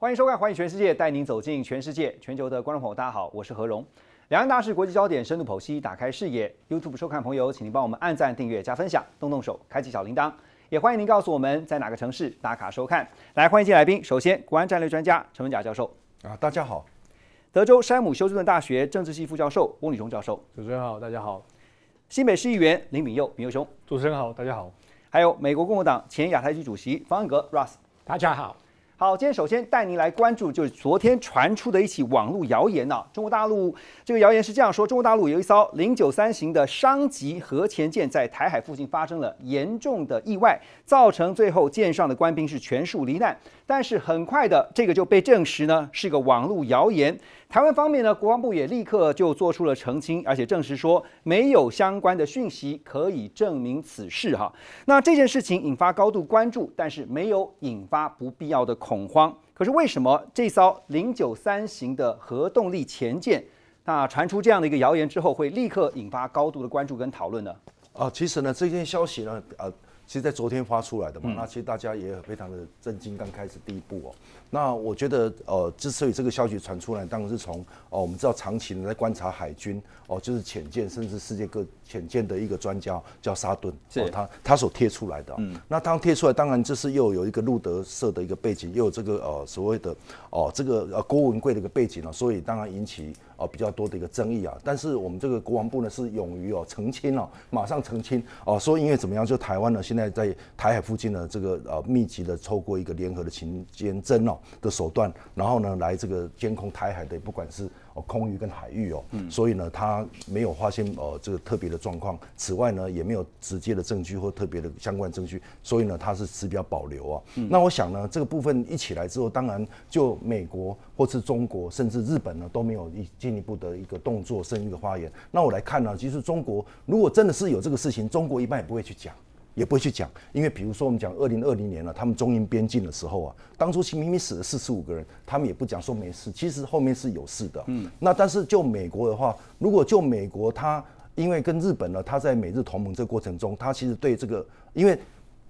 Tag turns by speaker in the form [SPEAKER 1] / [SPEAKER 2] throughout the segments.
[SPEAKER 1] 欢迎收看《环宇全世界》，带您走进全世界。全球的观众朋友，大家好，我是何荣。两岸大事、国际焦点，深度剖析，打开视野。YouTube 收看朋友，请您帮我们按赞、订阅、加分享，动动手，开启小铃铛。也欢迎您告诉我们在哪个城市打卡收看。来，欢迎进来宾。首先，国安战略专家陈文甲教授
[SPEAKER 2] 啊，大家好。
[SPEAKER 1] 德州山姆休斯顿大学政治系副教授翁礼忠教授，
[SPEAKER 3] 主持人好，大家好。
[SPEAKER 1] 新北市议员林炳佑，炳佑兄，
[SPEAKER 3] 主持人好，大家好。
[SPEAKER 1] 还有美国共和党前亚太区主席方恩格 Russ，
[SPEAKER 4] 大家好。
[SPEAKER 1] 好，今天首先带您来关注，就是昨天传出的一起网络谣言呐。中国大陆这个谣言是这样说：中国大陆有一艘零九三型的商级核潜舰在台海附近发生了严重的意外，造成最后舰上的官兵是全数罹难。但是很快的，这个就被证实呢是个网络谣言。台湾方面呢，国防部也立刻就做出了澄清，而且证实说没有相关的讯息可以证明此事哈。那这件事情引发高度关注，但是没有引发不必要的恐慌。可是为什么这艘零九三型的核动力潜舰，那传出这样的一个谣言之后，会立刻引发高度的关注跟讨论呢？
[SPEAKER 2] 啊，其实呢，这件消息呢，呃。其实，在昨天发出来的嘛，那其实大家也非常的震惊。刚开始第一步哦，那我觉得，呃，之所以这个消息传出来，当然是从哦，我们知道长期在观察海军哦，就是潜舰，甚至世界各潜舰的一个专家叫沙顿，
[SPEAKER 1] 哦
[SPEAKER 2] 他他所贴出来的。嗯，那当贴出来，当然这是又有一个路德社的一个背景，又有这个呃所谓的哦这个呃郭文贵的一个背景了，所以当然引起。啊，比较多的一个争议啊，但是我们这个国防部呢是勇于哦澄清哦，马上澄清哦，说因为怎么样，就台湾呢现在在台海附近呢这个呃密集的透过一个联合的勤监侦哦的手段，然后呢来这个监控台海的不管是哦。空域跟海域哦，嗯所以呢，他没有发现呃这个特别的状况。此外呢，也没有直接的证据或特别的相关证据，所以呢，他是持比较保留啊。嗯那我想呢，这个部分一起来之后，当然就美国或是中国甚至日本呢都没有一进一步的一个动作，甚至一个发言。那我来看呢，其实中国如果真的是有这个事情，中国一般也不会去讲。也不会去讲，因为比如说我们讲二零二零年了，他们中印边境的时候啊，当初其明明死了四十五个人，他们也不讲说没事，其实后面是有事的。嗯，那但是就美国的话，如果就美国，他因为跟日本呢，他在美日同盟这个过程中，他其实对这个，因为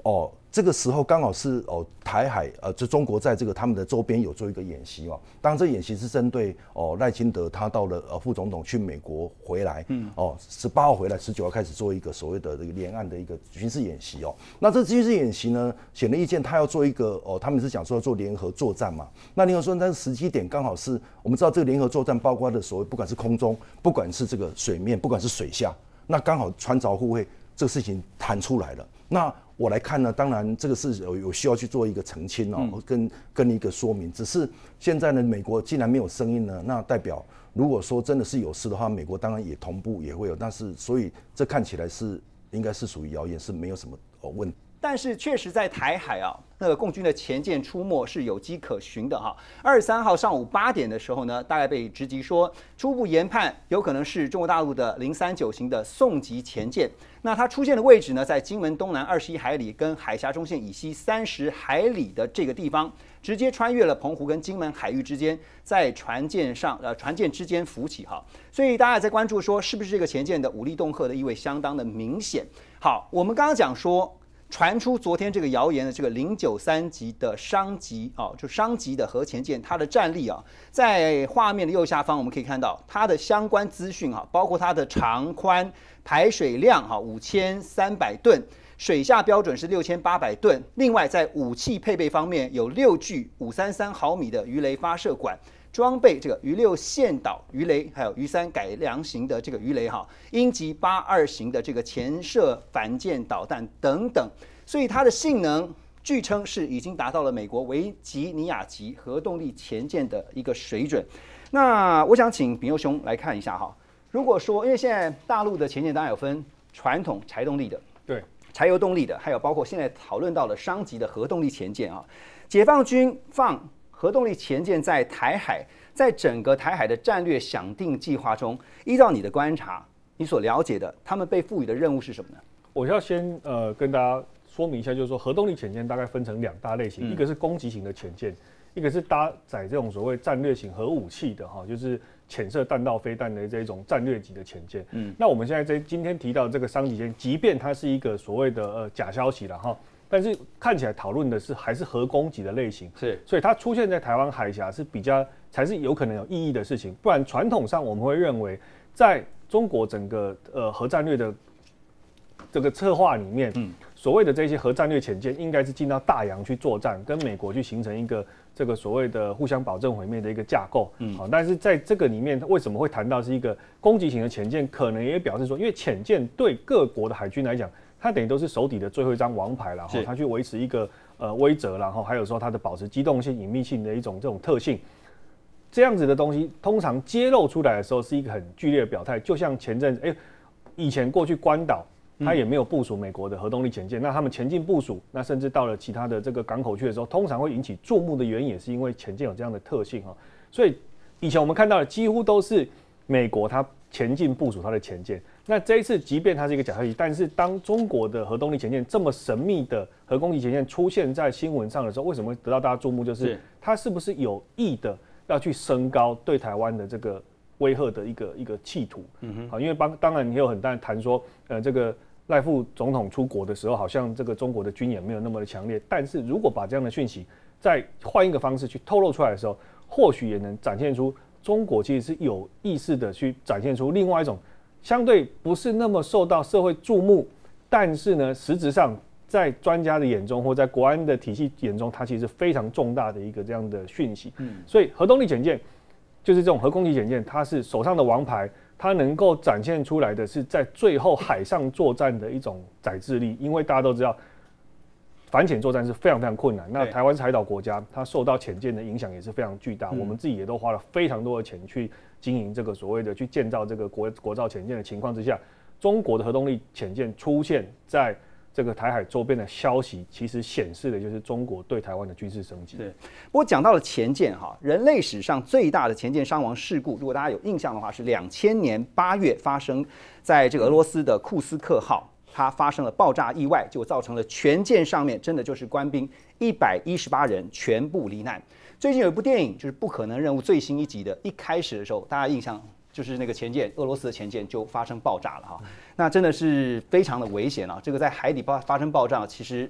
[SPEAKER 2] 哦。这个时候刚好是哦，台海呃，就中国在这个他们的周边有做一个演习哦。当然，这演习是针对哦赖清德他到了呃副总统去美国回来，嗯，哦十八号回来，十九号开始做一个所谓的这个连岸的一个军事演习哦。那这军事演习呢，显而易见，他要做一个哦，他们是讲说要做联合作战嘛。那联合作战时机点刚好是我们知道这个联合作战包括的所谓不管是空中，不管是这个水面，不管是水下，那刚好穿凿互惠这个事情弹出来了。那我来看呢，当然这个是有有需要去做一个澄清哦，跟跟一个说明。只是现在呢，美国既然没有声音呢，那代表如果说真的是有事的话，美国当然也同步也会有。但是所以这看起来是应该是属于谣言，是没有什么哦问。
[SPEAKER 1] 但是确实在台海啊，那个共军的前舰出没是有迹可循的哈。二十三号上午八点的时候呢，大概被直击说，初步研判有可能是中国大陆的零三九型的宋级前舰。那它出现的位置呢，在金门东南二十一海里，跟海峡中线以西三十海里的这个地方，直接穿越了澎湖跟金门海域之间，在船舰上呃船舰之间浮起哈。所以大家在关注说，是不是这个前舰的武力恫吓的意味相当的明显？好，我们刚刚讲说。传出昨天这个谣言的这个零九三级的商级啊，就商级的核潜舰，它的战力啊，在画面的右下方我们可以看到它的相关资讯哈，包括它的长宽、排水量哈，五千三百吨，水下标准是六千八百吨。另外在武器配备方面，有六具五三三毫米的鱼雷发射管。装备这个鱼六线导鱼雷，还有鱼三改良型的这个鱼雷哈，鹰击八二型的这个潜射反舰导弹等等，所以它的性能据称是已经达到了美国维吉尼亚级核动力潜舰的一个水准。那我想请炳佑兄来看一下哈，如果说因为现在大陆的潜舰当然有分传统柴动力的，
[SPEAKER 3] 对，
[SPEAKER 1] 柴油动力的，还有包括现在讨论到了商级的核动力潜舰啊，解放军放。核动力潜舰在台海，在整个台海的战略响定计划中，依照你的观察，你所了解的，他们被赋予的任务是什么呢？
[SPEAKER 3] 我要先呃跟大家说明一下，就是说核动力潜舰大概分成两大类型，一个是攻击型的潜舰，一个是搭载这种所谓战略型核武器的哈，就是潜射弹道飞弹的这种战略级的潜舰。嗯，那我们现在在今天提到这个商级舰，即便它是一个所谓的呃假消息了哈。但是看起来讨论的是还是核攻击的类型，
[SPEAKER 1] 是，
[SPEAKER 3] 所以它出现在台湾海峡是比较才是有可能有意义的事情，不然传统上我们会认为，在中国整个呃核战略的这个策划里面，嗯，所谓的这些核战略潜舰应该是进到大洋去作战，跟美国去形成一个这个所谓的互相保证毁灭的一个架构，嗯，好，但是在这个里面为什么会谈到是一个攻击型的潜舰？可能也表示说，因为潜舰对各国的海军来讲。它等于都是手底的最后一张王牌了，哈，它去维持一个呃威慑，然后还有说它的保持机动性、隐秘性的一种这种特性，这样子的东西，通常揭露出来的时候是一个很剧烈的表态。就像前阵子，哎，以前过去关岛，它也没有部署美国的核动力潜舰，那他们前进部署，那甚至到了其他的这个港口去的时候，通常会引起注目的原因也是因为潜舰有这样的特性哈。所以以前我们看到的几乎都是美国它前进部署它的潜舰。那这一次，即便它是一个假消息，但是当中国的核动力潜舰这么神秘的核攻击潜舰出现在新闻上的时候，为什么会得到大家注目？就是它是不是有意的要去升高对台湾的这个威吓的一个一个企图？嗯哼，好，因为当当然也有很大谈说，呃，这个赖副总统出国的时候，好像这个中国的军演没有那么的强烈，但是如果把这样的讯息再换一个方式去透露出来的时候，或许也能展现出中国其实是有意识的去展现出另外一种。相对不是那么受到社会注目，但是呢，实质上在专家的眼中或在国安的体系眼中，它其实非常重大的一个这样的讯息。嗯，所以核动力潜舰就是这种核攻击潜舰，它是手上的王牌，它能够展现出来的是在最后海上作战的一种载制力，因为大家都知道。反潜作战是非常非常困难。那台湾是海岛国家，它受到潜舰的影响也是非常巨大。我们自己也都花了非常多的钱去经营这个所谓的去建造这个国国造潜舰的情况之下，中国的核动力潜舰出现在这个台海周边的消息，其实显示的就是中国对台湾的军事升级。
[SPEAKER 1] 对。不过讲到了潜舰哈，人类史上最大的潜舰伤亡事故，如果大家有印象的话，是两千年八月发生在这个俄罗斯的库斯克号。它发生了爆炸意外，就造成了全舰上面真的就是官兵一百一十八人全部罹难。最近有一部电影就是《不可能任务》最新一集的，一开始的时候大家印象就是那个前舰俄罗斯的前舰就发生爆炸了哈，那真的是非常的危险啊！这个在海底爆发生爆炸其实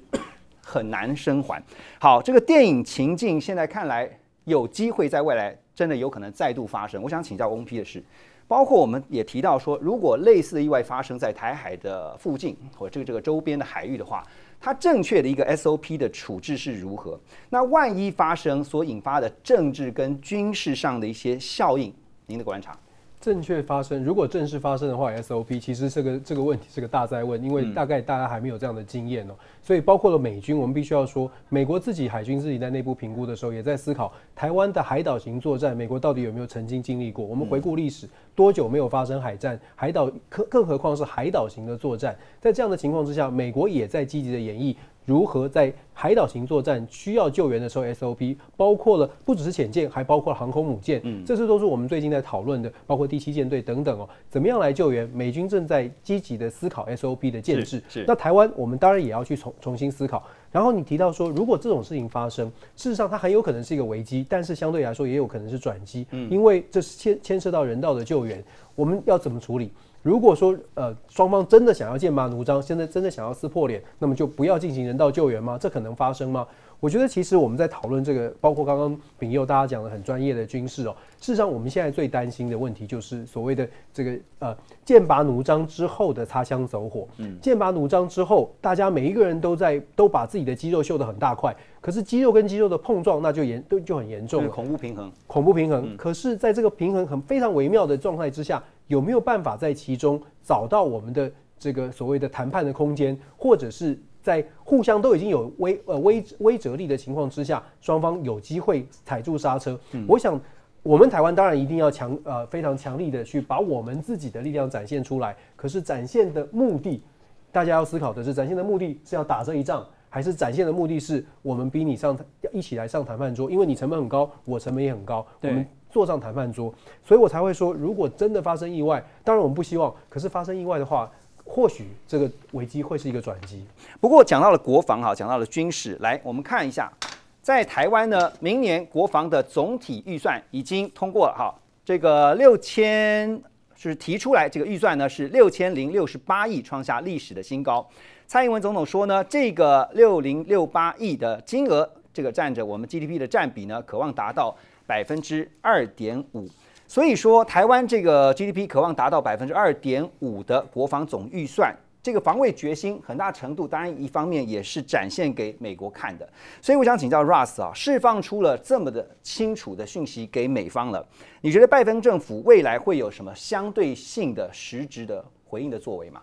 [SPEAKER 1] 很难生还。好，这个电影情境现在看来有机会在未来真的有可能再度发生。我想请教翁 P 的是。包括我们也提到说，如果类似的意外发生在台海的附近或这个这个周边的海域的话，它正确的一个 SOP 的处置是如何？那万一发生所引发的政治跟军事上的一些效应，您的观察？
[SPEAKER 4] 正确发生，如果正式发生的话，SOP 其实这个这个问题是个大灾问，因为大概大家还没有这样的经验哦。所以包括了美军，我们必须要说，美国自己海军自己在内部评估的时候，也在思考台湾的海岛型作战，美国到底有没有曾经经历过？我们回顾历史，多久没有发生海战？海岛，更更何况是海岛型的作战？在这样的情况之下，美国也在积极的演绎。如何在海岛型作战需要救援的时候，SOP 包括了不只是潜舰，还包括航空母舰，嗯，这些都是我们最近在讨论的，包括第七舰队等等哦，怎么样来救援？美军正在积极的思考 SOP 的建制。
[SPEAKER 1] 是。
[SPEAKER 4] 那台湾我们当然也要去重重新思考。然后你提到说，如果这种事情发生，事实上它很有可能是一个危机，但是相对来说也有可能是转机，嗯，因为这是牵牵涉到人道的救援，我们要怎么处理？如果说呃双方真的想要剑拔弩张，现在真的想要撕破脸，那么就不要进行人道救援吗？这可能发生吗？我觉得其实我们在讨论这个，包括刚刚丙佑大家讲的很专业的军事哦。事实上，我们现在最担心的问题就是所谓的这个呃剑拔弩张之后的擦枪走火。嗯，剑拔弩张之后，大家每一个人都在都把自己的肌肉秀得很大块，可是肌肉跟肌肉的碰撞，那就严都就很严重了，
[SPEAKER 1] 恐怖平衡，
[SPEAKER 4] 恐怖平衡。可是，在这个平衡很非常微妙的状态之下。有没有办法在其中找到我们的这个所谓的谈判的空间，或者是在互相都已经有威呃威威慑力的情况之下，双方有机会踩住刹车？我想，我们台湾当然一定要强呃非常强力的去把我们自己的力量展现出来。可是展现的目的，大家要思考的是，展现的目的是要打这一仗，还是展现的目的是我们逼你上一起来上谈判桌？因为你成本很高，我成本也很高，我们。坐上谈判桌，所以我才会说，如果真的发生意外，当然我们不希望，可是发生意外的话，或许这个危机会是一个转机。
[SPEAKER 1] 不过讲到了国防哈，讲到了军事，来我们看一下，在台湾呢，明年国防的总体预算已经通过了哈，这个六千是提出来，这个预算呢是六千零六十八亿，创下历史的新高。蔡英文总统说呢，这个六零六八亿的金额，这个占着我们 GDP 的占比呢，渴望达到百分之二点五。所以说，台湾这个 GDP 渴望达到百分之二点五的国防总预算，这个防卫决心很大程度，当然一方面也是展现给美国看的。所以我想请教 Russ 啊，释放出了这么的清楚的讯息给美方了，你觉得拜登政府未来会有什么相对性的实质的回应的作为吗？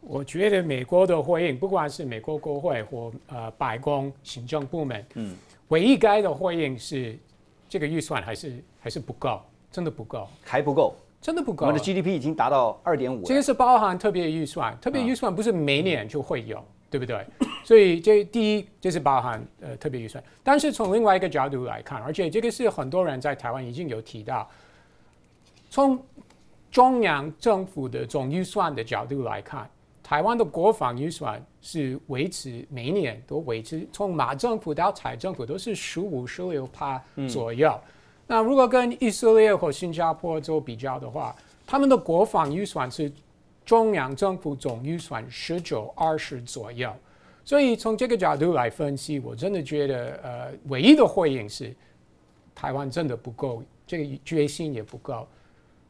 [SPEAKER 5] 我觉得美国的回应，不管是美国国会或呃白宫行政部门，嗯，唯一该的回应是这个预算还是还是不够，真的不够，
[SPEAKER 1] 还不够，
[SPEAKER 5] 真的不够。
[SPEAKER 1] 我们的 GDP 已经达到二点五，
[SPEAKER 5] 这个是包含特别预算，特别预算不是每年就会有，对不对？所以这第一就是包含呃特别预算，但是从另外一个角度来看，而且这个是很多人在台湾已经有提到，从中央政府的总预算的角度来看。台湾的国防预算是维持每年都维持，从马政府到财政府都是十五、十六趴左右。那如果跟以色列或新加坡做比较的话，他们的国防预算是中央政府总预算十九、二十左右。所以从这个角度来分析，我真的觉得，呃，唯一的回应是台湾真的不够，这个决心也不够，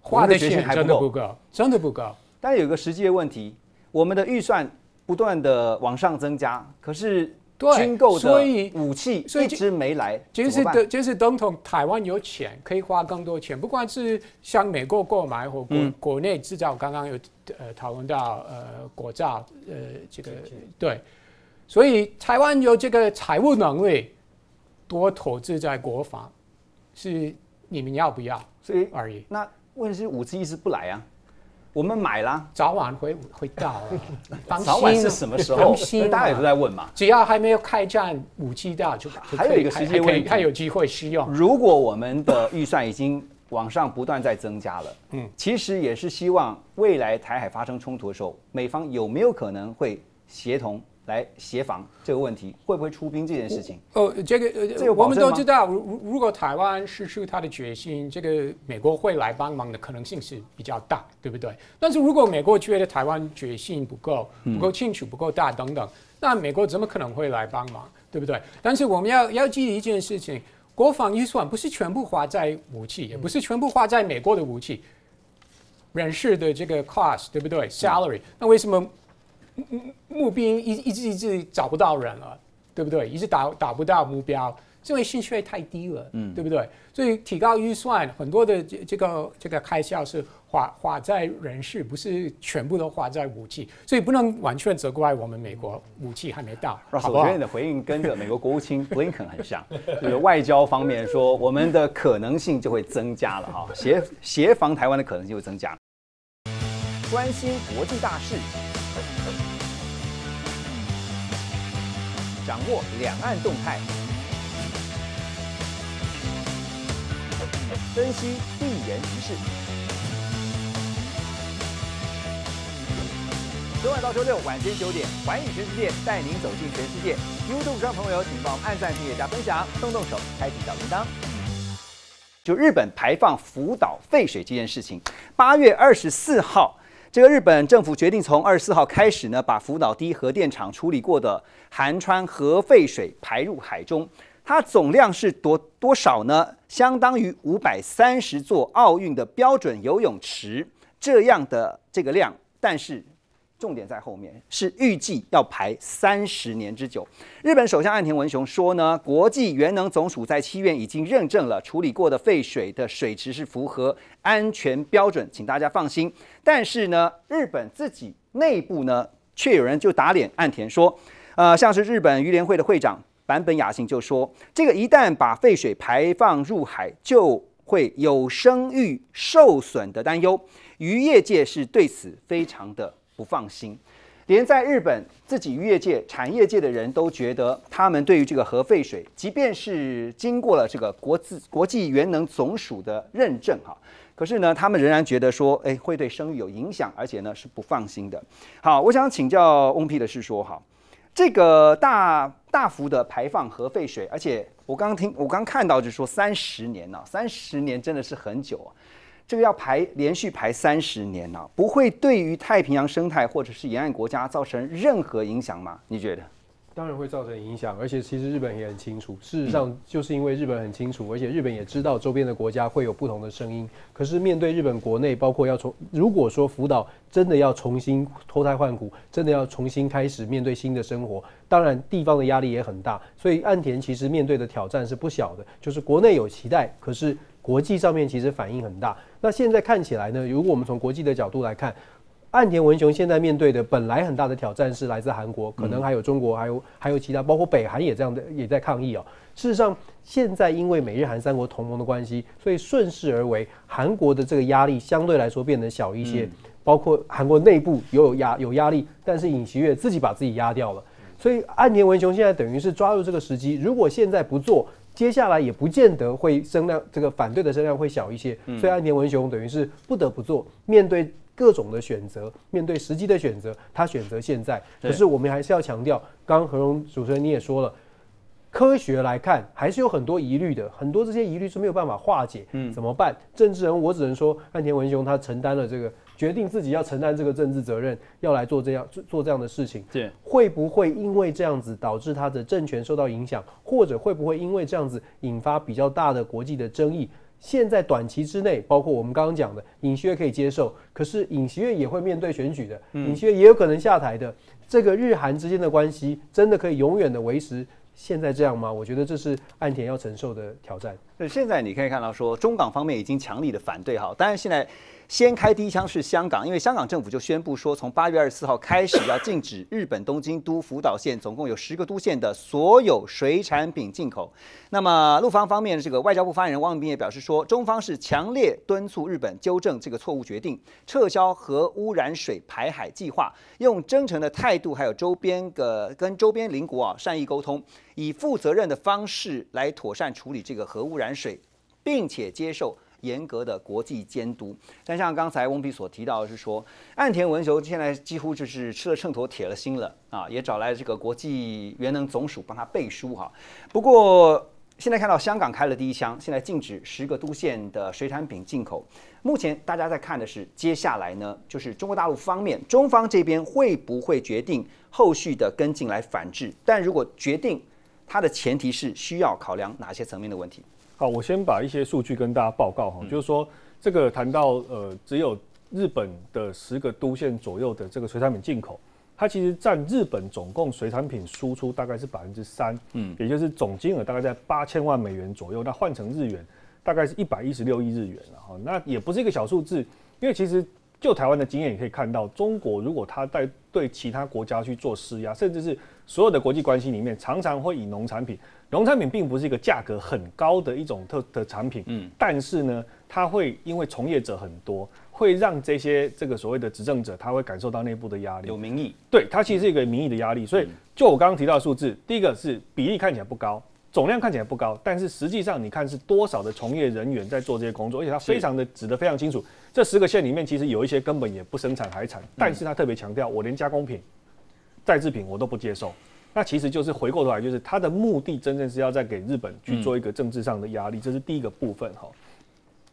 [SPEAKER 1] 花的钱
[SPEAKER 5] 真的不够，真的不够。
[SPEAKER 1] 但有一个实际的问题。我们的预算不断的往上增加，可是军购的武器一直没来，
[SPEAKER 5] 就是的，就是等同台湾有钱可以花更多钱，不管是向美国购买或国国内制造，刚刚有呃讨论到呃国造呃这个对，所以台湾有这个财务能力多投资在国防，是你们要不要？所以而已。
[SPEAKER 1] 那问题是武器一直不来啊。我们买了，
[SPEAKER 5] 早晚会会到。
[SPEAKER 1] 早晚是什么时候？大家也都在问嘛。
[SPEAKER 5] 只要还没有开战，武器到就
[SPEAKER 1] 还有一个时间问题，
[SPEAKER 5] 还有机会使用。
[SPEAKER 1] 如果我们的预算已经往上不断在增加了，嗯，其实也是希望未来台海发生冲突的时候，美方有没有可能会协同？来协防这个问题，会不会出兵这件事情？
[SPEAKER 5] 哦，这个呃，我们都知道，如如果台湾失去他的决心，这个美国会来帮忙的可能性是比较大，对不对？但是如果美国觉得台湾决心不够、不够清楚、不够大等等，那美国怎么可能会来帮忙，对不对？但是我们要要记一件事情：国防预算不是全部花在武器，也不是全部花在美国的武器，人事的这个 cost，对不对？salary，那为什么？募兵一一直一直找不到人了，对不对？一直打打不到目标，因为兴趣太低了，嗯，对不对？所以提高预算，很多的这这个这个开销是花花在人事，不是全部都花在武器，所以不能完全责怪我们美国武器还没到。
[SPEAKER 1] 好，我觉得你的回应跟这美国国务卿布林肯很像，就是外交方面说，我们的可能性就会增加了哈，协协防台湾的可能性会增加，关心国际大事。掌握两岸动态，分析地缘局势。周二到周六晚间九点，环宇全世界带您走进全世界。YouTube 上朋友，请帮我们按赞、订阅、加分享，动动手开启小铃铛。就日本排放福岛废水这件事情，八月二十四号。这个日本政府决定从二十四号开始呢，把福岛第一核电厂处理过的含川核废水排入海中。它总量是多多少呢？相当于五百三十座奥运的标准游泳池这样的这个量，但是。重点在后面，是预计要排三十年之久。日本首相岸田文雄说呢，国际原能总署在七月已经认证了处理过的废水的水池是符合安全标准，请大家放心。但是呢，日本自己内部呢，却有人就打脸岸田说，呃，像是日本渔联会的会长坂本雅信就说，这个一旦把废水排放入海，就会有声誉受损的担忧。渔业界是对此非常的。不放心，连在日本自己渔业界、产业界的人都觉得，他们对于这个核废水，即便是经过了这个国自国际原能总署的认证哈，可是呢，他们仍然觉得说，哎，会对生育有影响，而且呢是不放心的。好，我想请教翁批的是说，哈，这个大大幅的排放核废水，而且我刚听我刚看到就是说三十年呢，三十年真的是很久啊。这个要排连续排三十年呢，不会对于太平洋生态或者是沿岸国家造成任何影响吗？你觉得？
[SPEAKER 4] 当然会造成影响，而且其实日本也很清楚。事实上，就是因为日本很清楚，而且日本也知道周边的国家会有不同的声音。可是面对日本国内，包括要从如果说福岛真的要重新脱胎换骨，真的要重新开始面对新的生活，当然地方的压力也很大。所以岸田其实面对的挑战是不小的，就是国内有期待，可是国际上面其实反应很大。那现在看起来呢，如果我们从国际的角度来看。岸田文雄现在面对的本来很大的挑战是来自韩国，可能还有中国，还有还有其他，包括北韩也这样的也在抗议哦。事实上，现在因为美日韩三国同盟的关系，所以顺势而为，韩国的这个压力相对来说变得小一些。包括韩国内部也有压有压力，但是尹锡悦自己把自己压掉了。所以岸田文雄现在等于是抓住这个时机，如果现在不做，接下来也不见得会声量这个反对的声量会小一些。所以岸田文雄等于是不得不做，面对。各种的选择，面对实际的选择，他选择现在。可是我们还是要强调，刚刚何荣主持人你也说了，科学来看还是有很多疑虑的，很多这些疑虑是没有办法化解。嗯，怎么办？政治人，我只能说，岸田文雄他承担了这个决定，自己要承担这个政治责任，要来做这样做做这样的事情。
[SPEAKER 1] 对，
[SPEAKER 4] 会不会因为这样子导致他的政权受到影响，或者会不会因为这样子引发比较大的国际的争议？现在短期之内，包括我们刚刚讲的尹锡悦可以接受，可是尹锡悦也会面对选举的，尹锡悦也有可能下台的。这个日韩之间的关系真的可以永远的维持现在这样吗？我觉得这是岸田要承受的挑战。
[SPEAKER 1] 那现在你可以看到说，中港方面已经强力的反对哈，当然现在。先开第一枪是香港，因为香港政府就宣布说，从八月二十四号开始要禁止日本东京都福岛县总共有十个都县的所有水产品进口。那么陆方方面，这个外交部发言人汪文斌也表示说，中方是强烈敦促日本纠正这个错误决定，撤销核污染水排海计划，用真诚的态度，还有周边的跟周边邻国啊善意沟通，以负责任的方式来妥善处理这个核污染水，并且接受。严格的国际监督，但像刚才翁比所提到的是说，岸田文雄现在几乎就是吃了秤砣铁了心了啊，也找来这个国际原能总署帮他背书哈。不过现在看到香港开了第一枪，现在禁止十个都县的水产品进口。目前大家在看的是接下来呢，就是中国大陆方面中方这边会不会决定后续的跟进来反制？但如果决定，它的前提是需要考量哪些层面的问题？
[SPEAKER 3] 好，我先把一些数据跟大家报告哈，就是说这个谈到呃，只有日本的十个都县左右的这个水产品进口，它其实占日本总共水产品输出大概是百分之三，嗯，也就是总金额大概在八千万美元左右，那换成日元大概是一百一十六亿日元了哈，那也不是一个小数字，因为其实就台湾的经验也可以看到，中国如果它在对其他国家去做施压，甚至是所有的国际关系里面，常常会以农产品。农产品并不是一个价格很高的一种特的产品，嗯，但是呢，它会因为从业者很多，会让这些这个所谓的执政者他会感受到内部的压力，
[SPEAKER 1] 有民意，
[SPEAKER 3] 对，它其实是一个民意的压力。所以，就我刚刚提到的数字，第一个是比例看起来不高，总量看起来不高，但是实际上你看是多少的从业人员在做这些工作，而且它非常的指得非常清楚，这十个县里面其实有一些根本也不生产海产，但是他特别强调，我连加工品、再制品我都不接受。那其实就是回过头来，就是他的目的真正是要在给日本去做一个政治上的压力，这是第一个部分哈。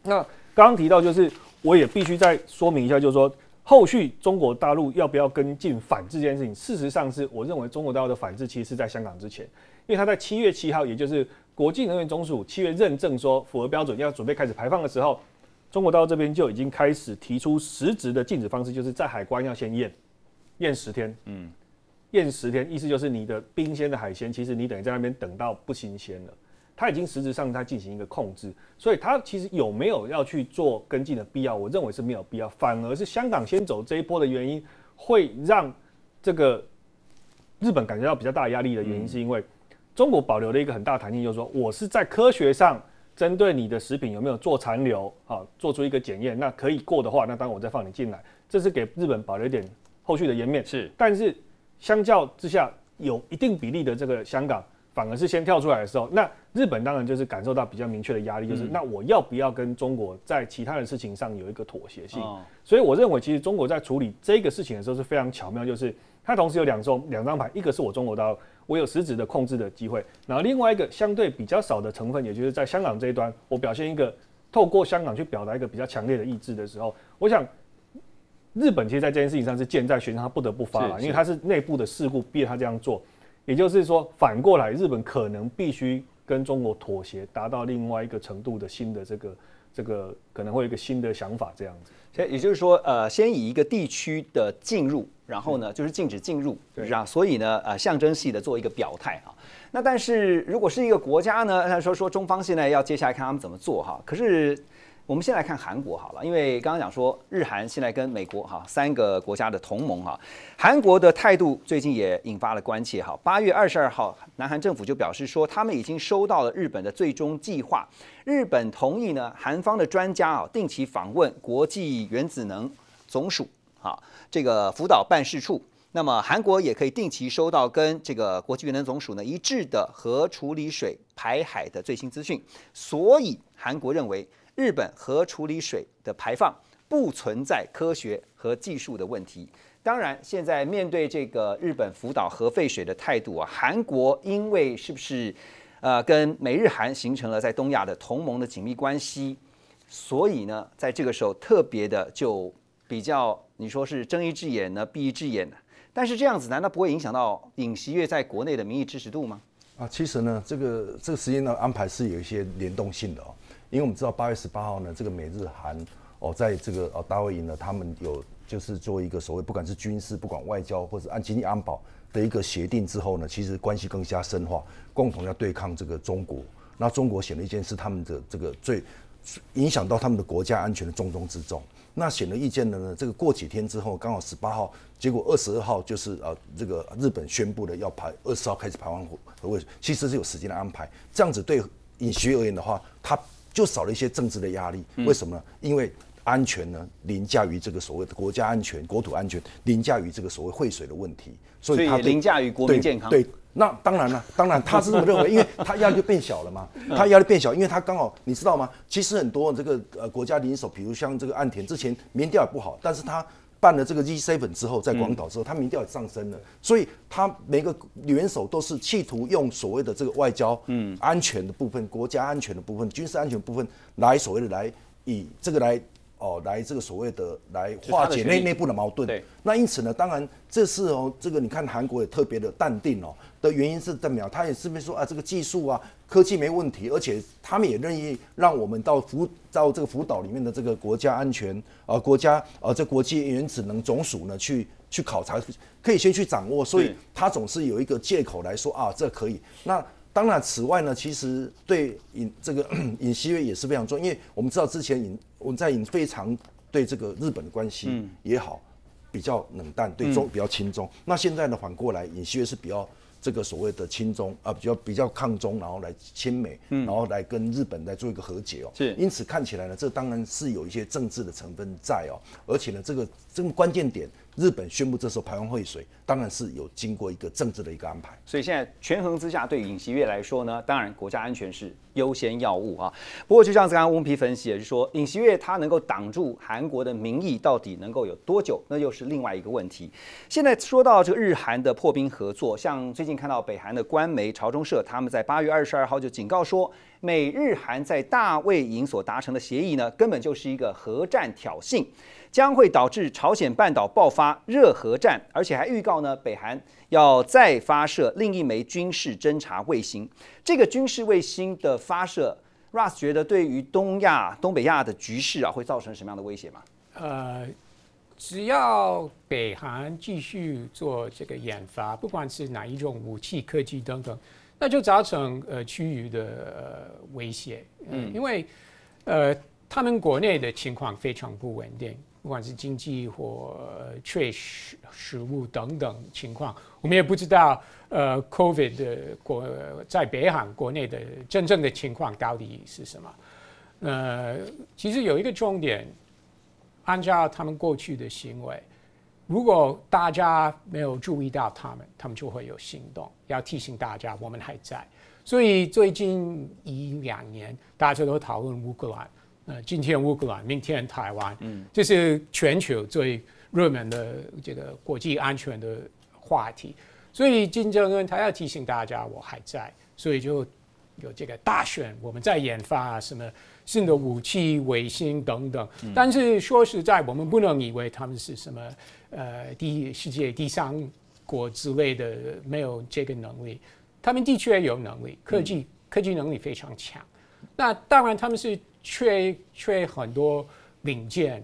[SPEAKER 3] 那刚刚提到，就是我也必须再说明一下，就是说后续中国大陆要不要跟进反制这件事情，事实上是我认为中国大陆的反制其实是在香港之前，因为他在七月七号，也就是国际能源总署七月认证说符合标准要准备开始排放的时候，中国大陆这边就已经开始提出实质的禁止方式，就是在海关要先验验十天，嗯。验十天，意思就是你的冰鲜的海鲜，其实你等于在那边等到不新鲜了。它已经实质上它进行一个控制，所以它其实有没有要去做跟进的必要？我认为是没有必要，反而是香港先走这一波的原因，会让这个日本感觉到比较大压力的原因，是因为中国保留了一个很大弹性，就是说我是在科学上针对你的食品有没有做残留啊，做出一个检验，那可以过的话，那当然我再放你进来，这是给日本保留一点后续的颜面。
[SPEAKER 1] 是，
[SPEAKER 3] 但是。相较之下，有一定比例的这个香港反而是先跳出来的时候，那日本当然就是感受到比较明确的压力，就是那我要不要跟中国在其他的事情上有一个妥协性？所以我认为，其实中国在处理这个事情的时候是非常巧妙，就是它同时有两种两张牌，一个是我中国刀，我有实质的控制的机会，然后另外一个相对比较少的成分，也就是在香港这一端，我表现一个透过香港去表达一个比较强烈的意志的时候，我想日本其实在这件事情上是箭在弦上，他不得不发了，因为他是内部的事故逼他这样做。也就是说，反过来，日本可能必须跟中国妥协，达到另外一个程度的新的这个这个可能会有一个新的想法这样子。
[SPEAKER 1] 所以也就是说，呃，先以一个地区的进入，然后呢就是禁止进入，让所以呢呃象征性的做一个表态啊。那但是如果是一个国家呢，他说说中方现在要接下来看他们怎么做哈。可是我们先来看韩国好了，因为刚刚讲说日韩现在跟美国哈三个国家的同盟哈，韩国的态度最近也引发了关切哈。八月二十二号，南韩政府就表示说，他们已经收到了日本的最终计划，日本同意呢韩方的专家啊定期访问国际原子能总署啊这个福岛办事处。那么韩国也可以定期收到跟这个国际原能总署呢一致的核处理水排海的最新资讯，所以韩国认为日本核处理水的排放不存在科学和技术的问题。当然，现在面对这个日本福岛核废水的态度啊，韩国因为是不是呃跟美日韩形成了在东亚的同盟的紧密关系，所以呢，在这个时候特别的就比较你说是睁一只眼呢闭一只眼呢。但是这样子难道不会影响到尹锡悦在国内的民意支持度吗？
[SPEAKER 2] 啊，其实呢，这个这个时间的安排是有一些联动性的哦，因为我们知道八月十八号呢，这个美日韩哦，在这个哦大卫营呢，他们有就是做一个所谓不管是军事、不管外交或者安经济安保的一个协定之后呢，其实关系更加深化，共同要对抗这个中国。那中国显而易见是他们的这个最影响到他们的国家安全的重中之重。那显而易见的呢，这个过几天之后，刚好十八号，结果二十二号就是呃，这个日本宣布了要排二十号开始排完核核，其实是有时间的安排。这样子对尹锡而言的话，他就少了一些政治的压力。为什么呢？因为安全呢凌驾于这个所谓的国家安全、国土安全，凌驾于这个所谓汇水的问题，
[SPEAKER 1] 所以它凌驾于国民健康。
[SPEAKER 2] 对。那当然了，当然他是这么认为，因为他压力就变小了嘛。他压力变小，因为他刚好你知道吗？其实很多这个呃国家领首，比如像这个岸田，之前民调也不好，但是他办了这个 G7 之后，在广岛之后，他民调也上升了。所以他每个元首都是企图用所谓的这个外交、嗯安全的部分、国家安全的部分、军事安全部分来所谓的来以这个来。哦，来这个所谓的来化解内内部的矛盾。那因此呢，当然这次哦，这个你看韩国也特别的淡定哦，的原因是代表他也是不是说啊，这个技术啊科技没问题，而且他们也愿意让我们到福到这个福岛里面的这个国家安全啊国家啊这国际原子能总署呢去去考察，可以先去掌握，所以他总是有一个借口来说啊，这可以那。当然，此外呢，其实对尹这个 尹锡悦也是非常重要，因为我们知道之前尹我们在尹非常对这个日本的关系也好，比较冷淡，对中比较轻中。那现在呢，反过来尹锡悦是比较这个所谓的亲中啊，比较比较抗中，然后来亲美，然后来跟日本来做一个和解哦。
[SPEAKER 1] 是，
[SPEAKER 2] 因此看起来呢，这当然是有一些政治的成分在哦，而且呢，这个这个关键点。日本宣布这时候排完废水，当然是有经过一个政治的一个安排。
[SPEAKER 1] 所以现在权衡之下，对尹锡悦来说呢，当然国家安全是优先要务啊。不过就像刚刚翁皮分析，也是说尹锡悦他能够挡住韩国的民意，到底能够有多久，那又是另外一个问题。现在说到这个日韩的破冰合作，像最近看到北韩的官媒朝中社，他们在八月二十二号就警告说，美日韩在大卫营所达成的协议呢，根本就是一个核战挑衅。将会导致朝鲜半岛爆发热核战，而且还预告呢，北韩要再发射另一枚军事侦察卫星。这个军事卫星的发射，Russ 觉得对于东亚、东北亚的局势啊，会造成什么样的威胁吗？呃，
[SPEAKER 5] 只要北韩继续做这个研发，不管是哪一种武器、科技等等，那就造成呃区域的呃威胁。嗯，因为呃，他们国内的情况非常不稳定。不管是经济或缺食食物等等情况，我们也不知道，呃，COVID 的国在北韩国内的真正的情况到底是什么？呃，其实有一个重点，按照他们过去的行为，如果大家没有注意到他们，他们就会有行动，要提醒大家我们还在。所以最近一两年，大家都讨论乌克兰。呃，今天乌克兰，明天台湾，嗯，这是全球最热门的这个国际安全的话题。所以金正恩他要提醒大家，我还在，所以就有这个大选，我们在研发什么新的武器、卫星等等。但是说实在，我们不能以为他们是什么呃第世界第三国之类的，没有这个能力。他们的确有能力，科技科技能力非常强。那当然他们是缺缺很多零件、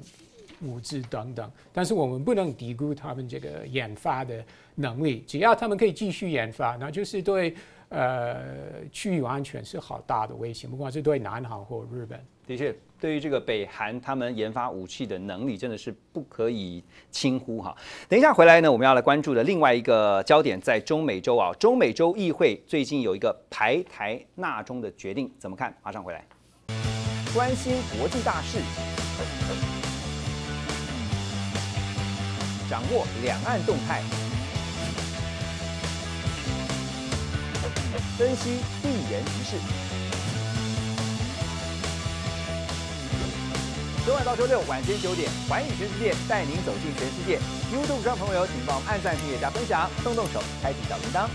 [SPEAKER 5] 物资等等，但是我们不能低估他们这个研发的能力。只要他们可以继续研发，那就是对。呃，区域安全是好大的威胁，不管是对南韩或日本。
[SPEAKER 1] 的确，对于这个北韩，他们研发武器的能力真的是不可以轻忽哈。等一下回来呢，我们要来关注的另外一个焦点在中美洲啊，中美洲议会最近有一个排台纳中的决定，怎么看？马上回来，关心国际大事，掌握两岸动态。分析地缘局势，周晚到周六晚间九点，环宇全世界带您走进全世界。YouTube 上朋友，请帮我们按赞、订阅、加分享，动动手，开启小铃铛。